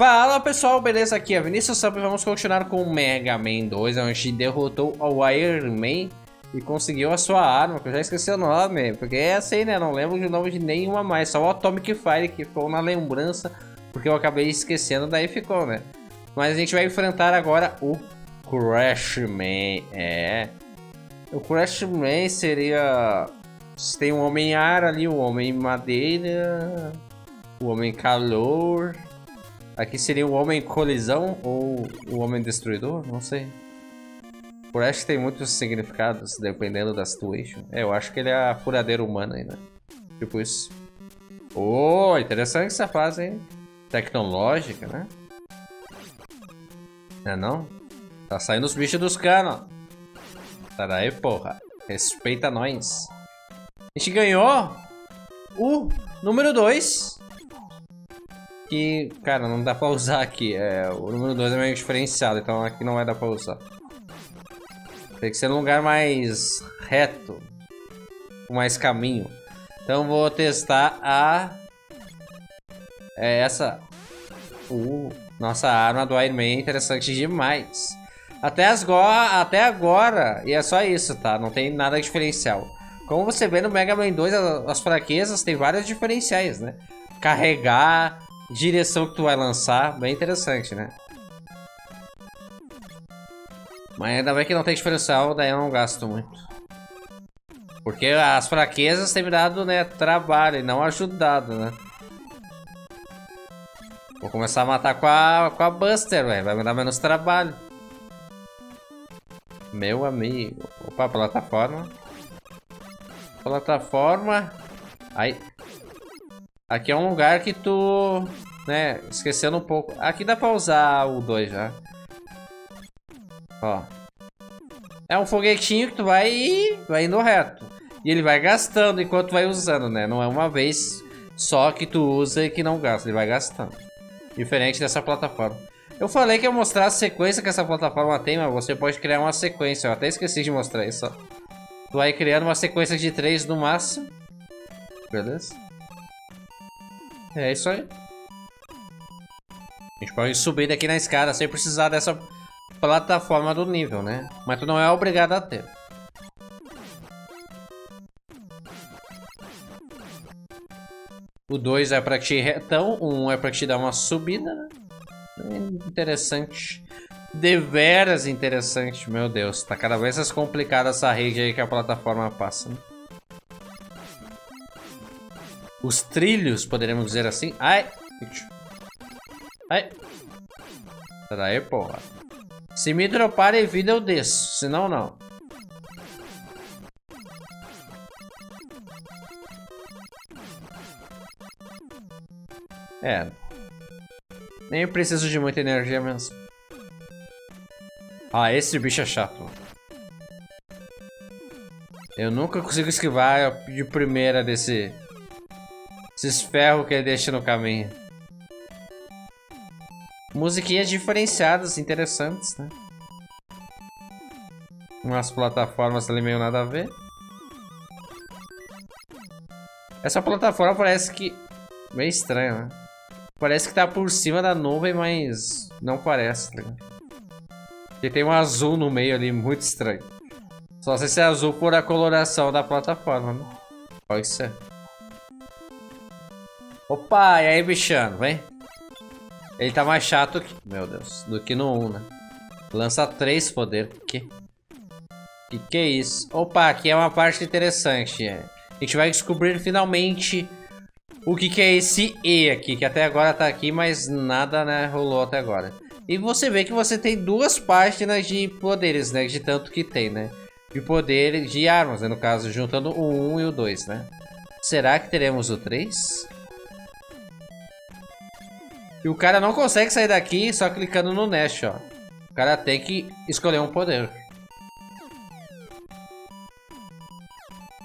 Fala pessoal, beleza? Aqui é Vinícius Samp e vamos continuar com Mega Man 2, onde a gente derrotou o Iron Man e conseguiu a sua arma, que eu já esqueci o nome, porque é assim, né? Não lembro de nome de nenhuma mais, só o Atomic Fire que ficou na lembrança, porque eu acabei esquecendo, daí ficou, né? Mas a gente vai enfrentar agora o Crash Man, é... O Crash Man seria... Tem um Homem-Ar ali, o Homem-Madeira, o Homem-Calor... Aqui seria o Homem Colisão ou o Homem Destruidor? Não sei. Por acho que tem muitos significados, dependendo da situation. É, eu acho que ele é a furadeira humana ainda. Tipo isso. Oh, interessante essa fase, hein? Tecnológica, né? É não? Tá saindo os bichos dos canos. Tá daí, porra. Respeita nós. A gente ganhou o número 2 que, cara, não dá pra usar aqui. É, o número 2 é meio diferenciado, então aqui não vai dar pra usar. Tem que ser num lugar mais reto. Com mais caminho. Então vou testar a... É essa... Uh, nossa arma do Iron Man é interessante demais. Até, as go até agora, e é só isso, tá? Não tem nada diferencial. Como você vê no Mega Man 2, as fraquezas tem vários diferenciais, né? Carregar, direção que tu vai lançar, bem interessante, né? Mas ainda bem que não tem diferencial, daí eu não gasto muito. Porque as fraquezas têm me dado, né, trabalho e não ajudado, né? Vou começar a matar com a, com a Buster, velho. Vai me dar menos trabalho. Meu amigo. Opa, plataforma. Plataforma. Aí. Aqui é um lugar que tu... Né, esquecendo um pouco. Aqui dá pra usar o 2 já. Ó. É um foguetinho que tu vai, vai indo reto. E ele vai gastando enquanto vai usando, né? Não é uma vez só que tu usa e que não gasta. Ele vai gastando. Diferente dessa plataforma. Eu falei que ia mostrar a sequência que essa plataforma tem, mas você pode criar uma sequência. Eu até esqueci de mostrar isso, ó. Tu vai criando uma sequência de 3 no máximo. Beleza? É isso aí. A gente pode subir daqui na escada sem precisar dessa plataforma do nível, né? Mas tu não é obrigado a ter. O 2 é pra te retão, o 1 um é pra te dar uma subida, né? Interessante. Deveras interessante, meu Deus. Tá cada vez mais complicada essa rede aí que a plataforma passa, né? Os trilhos, poderíamos dizer assim. Ai! Ai! Pera porra. Se me droparem vida, eu desço. Senão, não. É. Nem preciso de muita energia mesmo. Ah, esse bicho é chato. Eu nunca consigo esquivar de primeira desse esses ferros que ele deixa no caminho. Musiquinhas diferenciadas, interessantes, né? Umas plataformas ali meio nada a ver. Essa plataforma parece que... Meio estranha, né? Parece que tá por cima da nuvem, mas não parece, tá Porque tem um azul no meio ali, muito estranho. Só se é azul por a coloração da plataforma, né? Pode ser. Opa, e aí, bichano, vem. Ele tá mais chato que... Meu Deus, do que no 1, né? Lança 3 poder. Que? Que que é isso? Opa, aqui é uma parte interessante. É. A gente vai descobrir finalmente o que que é esse E aqui, que até agora tá aqui, mas nada, né, rolou até agora. E você vê que você tem duas páginas de poderes, né, de tanto que tem, né? De poderes, de armas, né, no caso, juntando o 1 e o 2, né? Será que teremos o 3? E o cara não consegue sair daqui só clicando no Nest, ó. O cara tem que escolher um poder.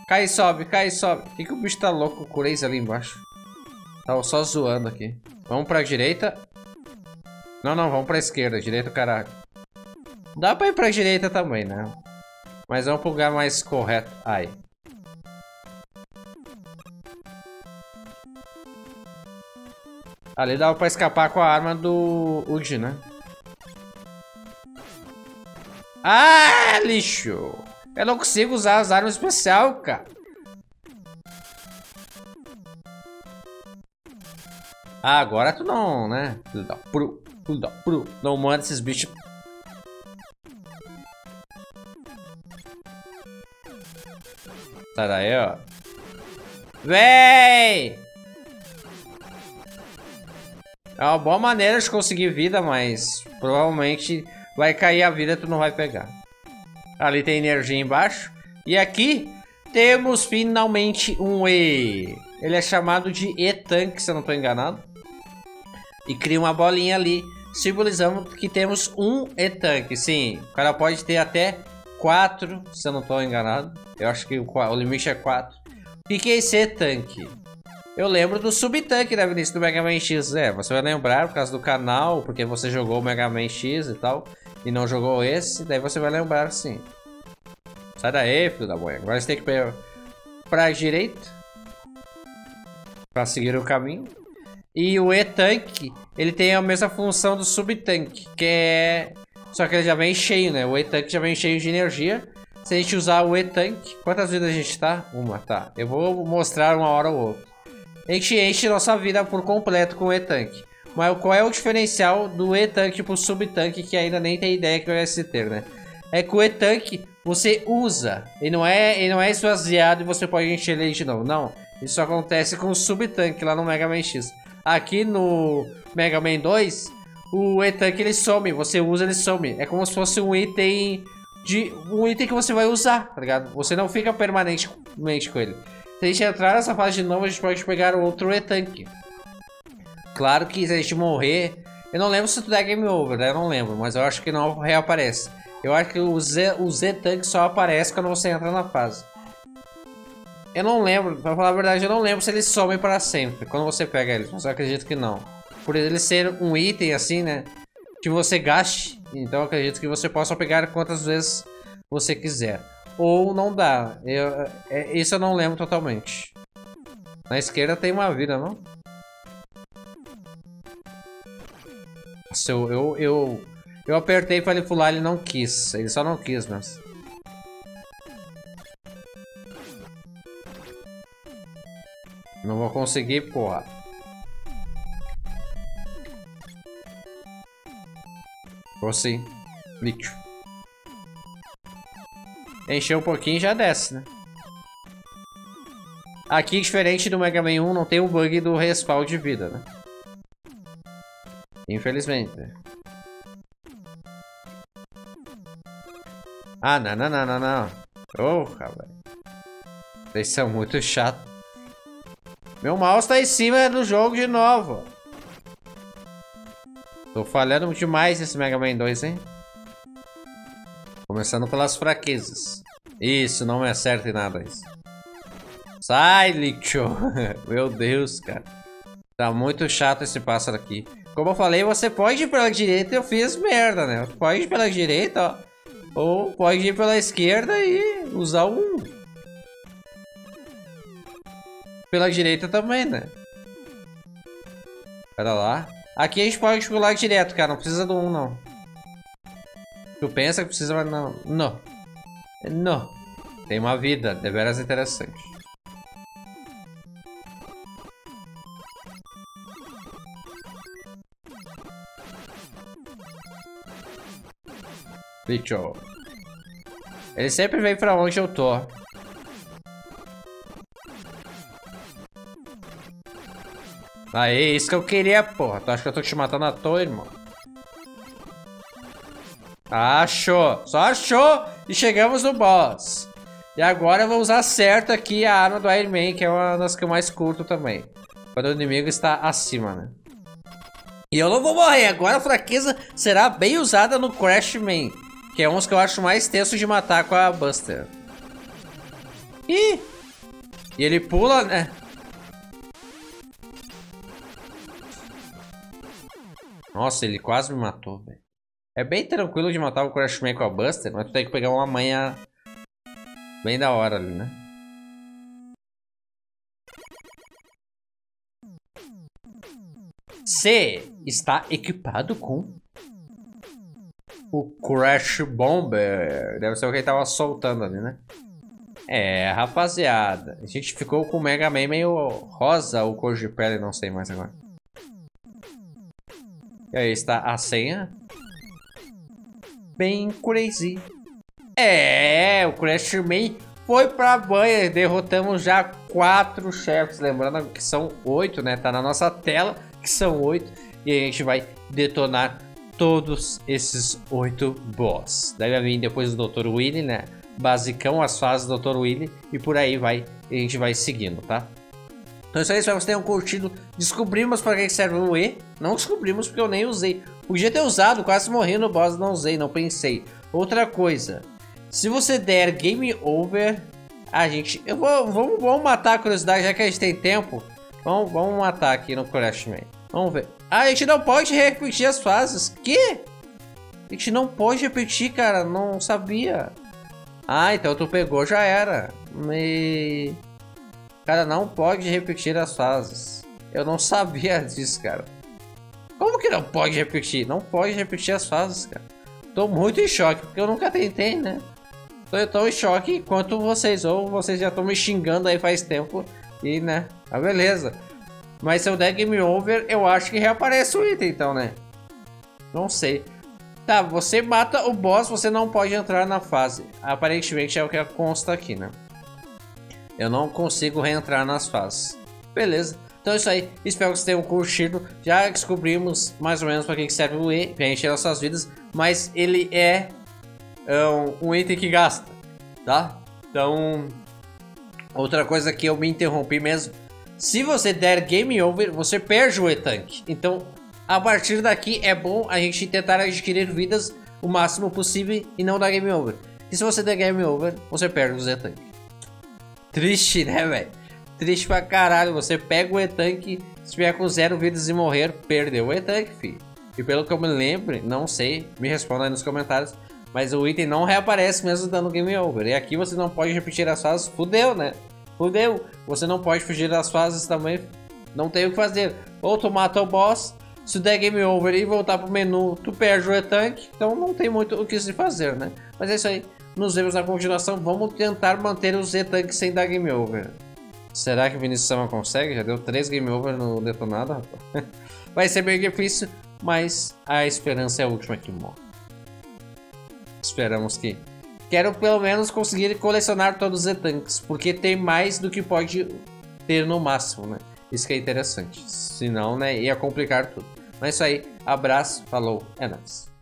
Cai e sobe, cai e sobe. Por que, que o bicho tá louco com o Crazy ali embaixo? Tava só zoando aqui. Vamos pra direita. Não, não, vamos pra esquerda. Direita, caralho. Dá pra ir pra direita também, né? Mas vamos pro lugar mais correto. Aí. Ali dava pra escapar com a arma do Uji, né? Ah, lixo! Eu não consigo usar as armas especial, cara. Ah, agora tu não, né? Pro, pro. Não manda esses bichos. Sai daí, ó. Véi! É uma boa maneira de conseguir vida, mas provavelmente vai cair a vida e tu não vai pegar. Ali tem energia embaixo. E aqui temos finalmente um E. Ele é chamado de E-Tank, se eu não estou enganado e cria uma bolinha ali, simbolizando que temos um E-Tank. Sim, o cara pode ter até quatro, se eu não estou enganado. Eu acho que o, o limite é quatro. O que, que é esse E-Tank? Eu lembro do Sub-Tank da Vinícius do Mega Man X. É, você vai lembrar por causa do canal, porque você jogou o Mega Man X e tal, e não jogou esse, daí você vai lembrar sim. Sai daí, filho da mãe. Agora você tem que ir pra direita. Pra seguir o caminho. E o E-Tank, ele tem a mesma função do Sub-Tank, que é... Só que ele já vem cheio, né? O E-Tank já vem cheio de energia. Se a gente usar o E-Tank... Quantas vidas a gente tá? Uma, tá. Eu vou mostrar uma hora ou outra. A gente enche nossa vida por completo com o E-Tank. Mas qual é o diferencial do E-Tank pro Sub-Tank, que ainda nem tem ideia que vai se ter, né? É que o E-Tank, você usa. Ele não, é, ele não é esvaziado e você pode encher ele de novo. Não. Isso acontece com o Sub-Tank lá no Mega Man X. Aqui no Mega Man 2, o E-Tank ele some, você usa ele some. É como se fosse um item de um item que você vai usar, tá ligado? Você não fica permanentemente com ele. Se a gente entrar nessa fase de novo, a gente pode pegar outro E-Tank. Claro que se a gente morrer... Eu não lembro se tudo é game over, né? Eu não lembro, mas eu acho que não reaparece. Eu acho que o Z-Tank só aparece quando você entra na fase. Eu não lembro, pra falar a verdade, eu não lembro se eles somem para sempre quando você pega eles, mas eu acredito que não. Por ele ser um item assim, né, que você gaste, então acredito que você possa pegar quantas vezes você quiser. Ou não dá, eu, é, isso eu não lembro totalmente. Na esquerda tem uma vida, não? Nossa, eu, eu, eu, eu apertei para ele pular, ele não quis, ele só não quis, mas... Não vou conseguir, porra. Vou sim. Lixo. Encher um pouquinho e já desce, né? Aqui, diferente do Mega Man 1, não tem o bug do respawn de vida, né? Infelizmente. Ah, não, não, não, não, não. Porra, velho. Vocês são muito chatos. Meu mouse tá em cima do jogo de novo. Tô falhando demais esse Mega Man 2, hein? Começando pelas fraquezas. Isso, não me acerta em nada isso. Sai, lixo. Meu Deus, cara. Tá muito chato esse pássaro aqui. Como eu falei, você pode ir pela direita eu fiz merda, né? Pode ir pela direita, ó. Ou pode ir pela esquerda e usar um pela direita também, né? Pera lá. Aqui a gente pode pular direto, cara. Não precisa do 1, um, não. Tu pensa que precisa, não. Não. Não. Tem uma vida, deveras interessante. Bicho. Ele sempre vem pra onde eu tô. Aí, isso que eu queria, porra. Tu acha que eu tô te matando à toa, irmão? Achou. Só achou e chegamos no boss. E agora eu vou usar certo aqui a arma do Iron Man, que é uma das que eu mais curto também. Quando o inimigo está acima, né? E eu não vou morrer. Agora a fraqueza será bem usada no Crash Man. Que é um dos que eu acho mais tenso de matar com a Buster. Ih! E ele pula, né? Nossa, ele quase me matou, velho. É bem tranquilo de matar o Crash Man com a Buster, mas tu tem que pegar uma manha bem da hora ali, né? C está equipado com o Crash Bomber. Deve ser o que ele tava soltando ali, né? É, rapaziada. A gente ficou com o Mega Man meio rosa ou cor de pele, não sei mais agora. E aí está a senha. Bem crazy. É, o Crash Man foi pra banha. Derrotamos já quatro chefes. Lembrando que são oito, né? Tá na nossa tela que são oito. E a gente vai detonar todos esses oito boss. Deve vir depois do Dr. Willy, né? Basicão, as fases do Dr. Willy. E por aí vai. A gente vai seguindo, tá? Então é isso aí, espero que vocês tenham curtido. Descobrimos para que serve o E. Não descobrimos porque eu nem usei. Podia ter usado, quase morri no boss, não usei, não pensei. Outra coisa. Se você der game over, a gente... Eu vou, vamos, vamos matar a curiosidade, já que a gente tem tempo. Vamos, vamos matar aqui no Crash Man. Vamos ver. Ah, a gente não pode repetir as fases. Que? A gente não pode repetir, cara. Não sabia. Ah, então tu pegou, já era. Me... Cara, não pode repetir as fases. Eu não sabia disso, cara. Como que não pode repetir? Não pode repetir as fases, cara. Tô muito em choque, porque eu nunca tentei, né? Tô tão em choque quanto vocês, ou vocês já estão me xingando aí faz tempo. E, né? Ah, beleza. Mas se eu der game over, eu acho que reaparece o item, então, né? Não sei. Tá, você mata o boss, você não pode entrar na fase. Aparentemente é o que consta aqui, né? Eu não consigo reentrar nas fases. Beleza. Então é isso aí. Espero que vocês tenham curtido. Já descobrimos mais ou menos para que serve o E, para encher nossas vidas. Mas ele é um, um item que gasta, tá? Então, outra coisa que eu me interrompi mesmo. Se você der game over, você perde o E-Tank. Então, a partir daqui é bom a gente tentar adquirir vidas o máximo possível e não dar game over. E se você der game over, você perde o Z-Tank. Triste, né, velho? Triste pra caralho. Você pega o E-Tank, se tiver com zero vidas e morrer, perdeu o E-Tank, filho. E pelo que eu me lembro, não sei, me responda aí nos comentários. Mas o item não reaparece mesmo dando game over. E aqui você não pode repetir as fases, fudeu, né? Fudeu. Você não pode fugir das fases também, não tem o que fazer. Ou tu mata o boss, se der game over e voltar pro menu, tu perde o E-Tank. Então não tem muito o que se fazer, né? Mas é isso aí. Nos vemos na continuação. Vamos tentar manter o Z-Tank sem dar game over. Será que Vinícius Sama consegue? Já deu 3 game over no detonado, rapaz. Vai ser bem difícil, mas a esperança é a última que morre. Esperamos que... Quero pelo menos conseguir colecionar todos os Z-Tanks, porque tem mais do que pode ter no máximo, né? Isso que é interessante. Senão, né, ia complicar tudo. Mas é isso aí. Abraço, falou, é nóis.